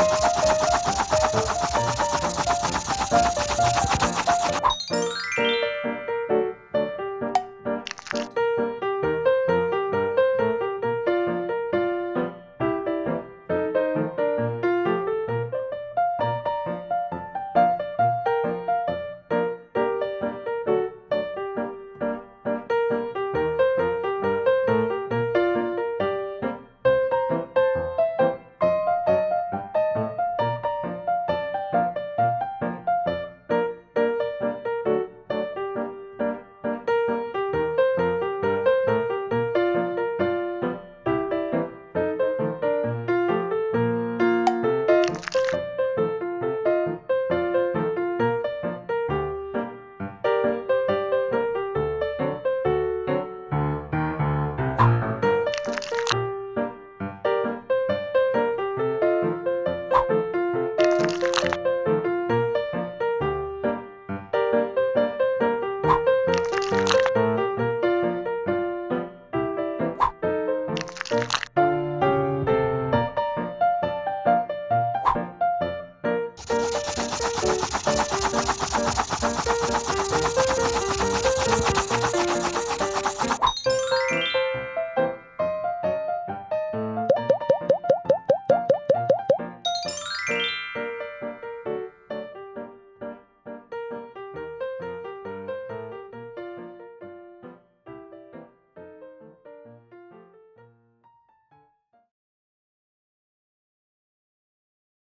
you